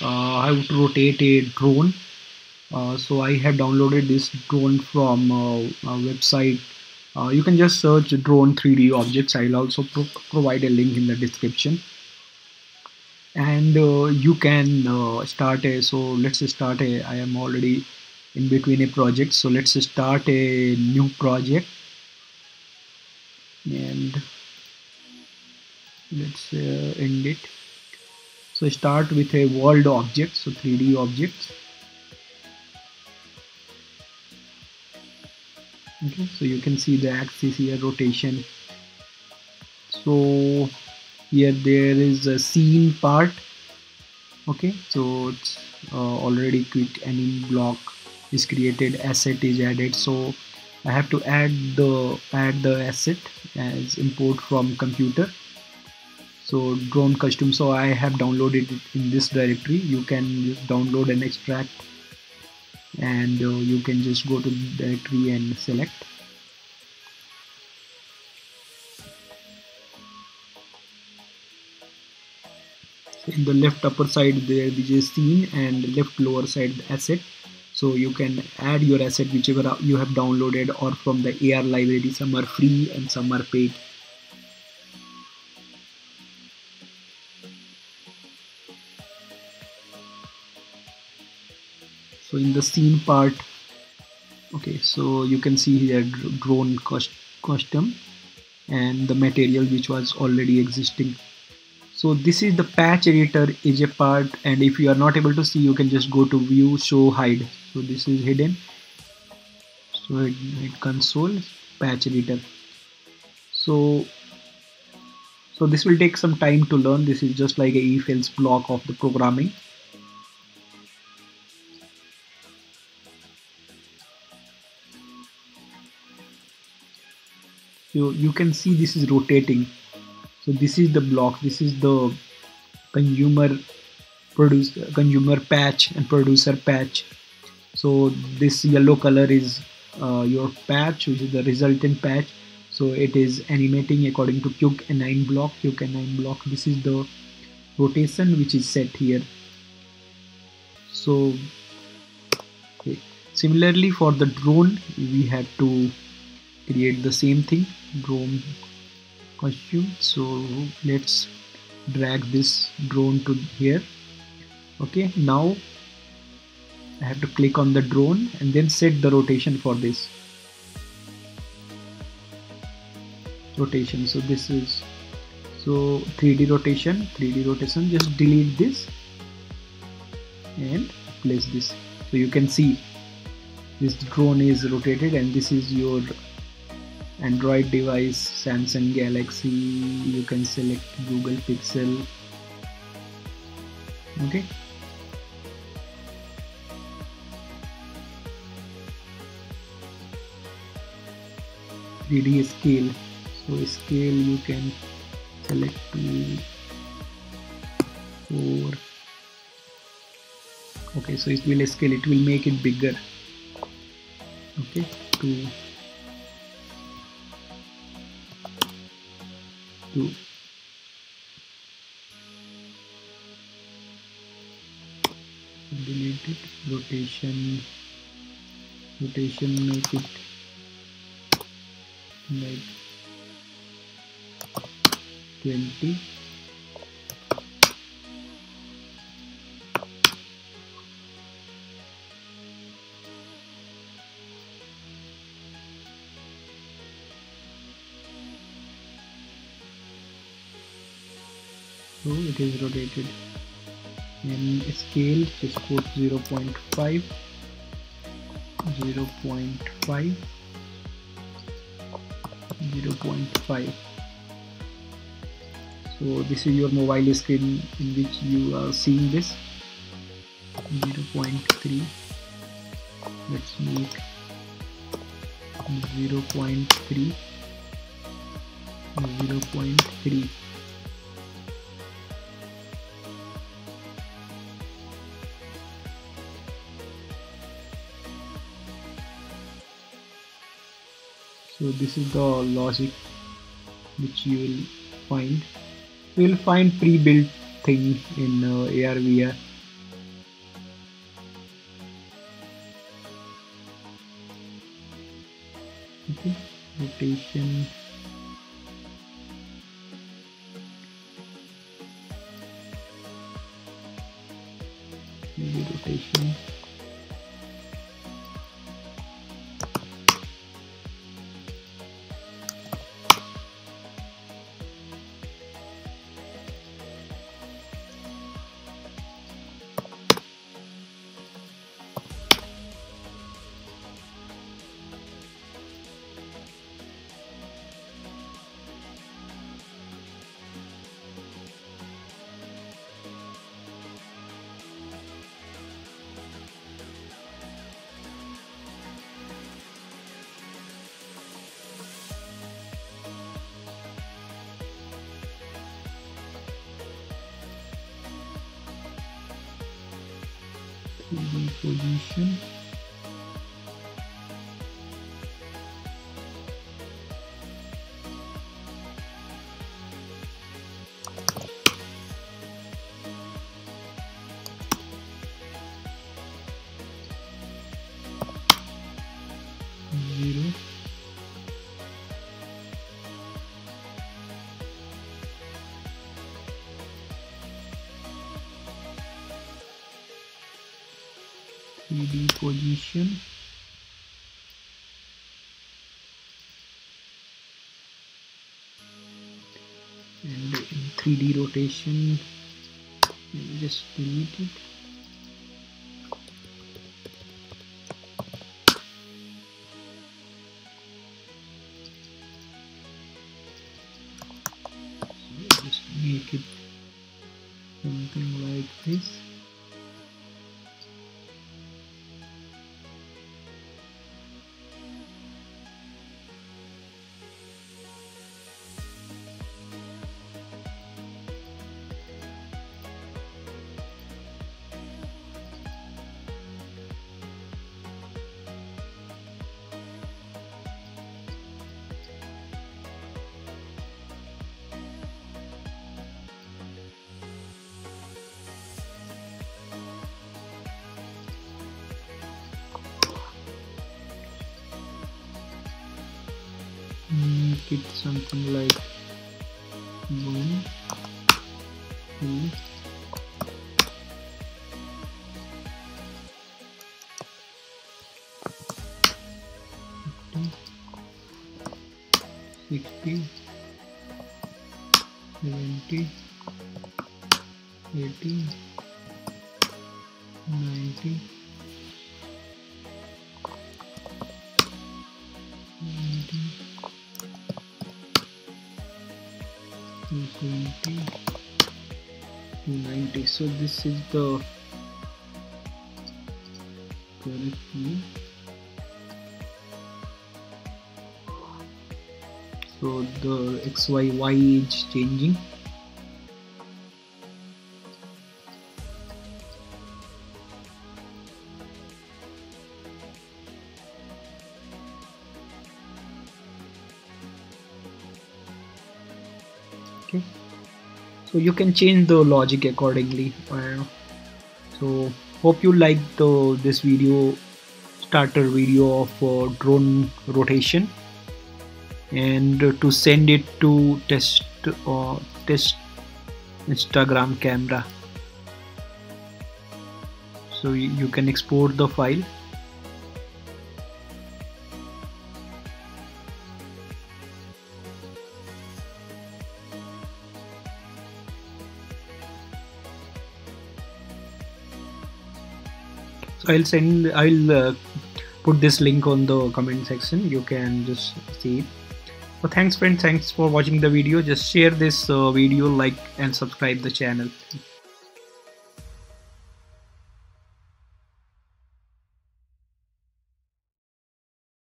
uh, how to rotate a drone. Uh, so I have downloaded this drone from uh, a website. Uh, you can just search drone 3d objects. I'll also pro provide a link in the description. And uh, you can uh, start a so let's start a I am already in between a project. So let's start a new project. And let's uh, end it so start with a world object so 3d objects. Okay so you can see the axis here rotation. So here there is a scene part. Okay so it's uh, already quick any block is created asset is added. So I have to add the add the asset as import from computer so drone custom. So I have downloaded it in this directory. You can download and extract and uh, you can just go to the directory and select. In the left upper side there a scene and left lower side asset. So you can add your asset whichever you have downloaded or from the AR library. Some are free and some are paid so in the scene part okay so you can see here drone cost custom and the material which was already existing. So this is the patch editor is a part and if you are not able to see you can just go to view show hide. So this is hidden. So it console patch editor. So so this will take some time to learn. This is just like a if else block of the programming so you can see this is rotating. So this is the block. This is the consumer producer consumer patch and producer patch. So this yellow color is uh, your patch which is the resultant patch. So it is animating according to QK9 block. QK9 block this is the rotation which is set here. So okay. similarly for the drone we have to create the same thing drone costume so let's drag this drone to here. Okay now I have to click on the drone and then set the rotation for this. Rotation so this is so 3d rotation 3d rotation just delete this and place this. So you can see this drone is rotated and this is your Android device, Samsung Galaxy, you can select Google Pixel. Okay. Three D scale. So scale you can select to four. Okay, so it will scale. It will make it bigger. Okay, to to. Delete it rotation. Rotation make it like 20 so it is rotated in scale just put 0 0.5 0 0.5 0 0.5 so this is your mobile screen in which you are seeing this 0 0.3 let's make 0 0.3 0 0.3 so this is the logic which you will find you will find pre-built thing in uh, AR VR. Okay, rotation. Position. Zero 3D position. And in 3D rotation just delete it. Just make it something like this it something like one two sixty seventy eighty ninety ninety 220 290 so this is the correct view so the xyy is changing so you can change the logic accordingly. So hope you like the this video starter video of uh, drone rotation. And uh, to send it to test uh, test instagram camera. So you can export the file i'll send i'll uh, put this link on the comment section. You can just see. It so thanks friends thanks for watching the video. Just share this uh, video like and subscribe the channel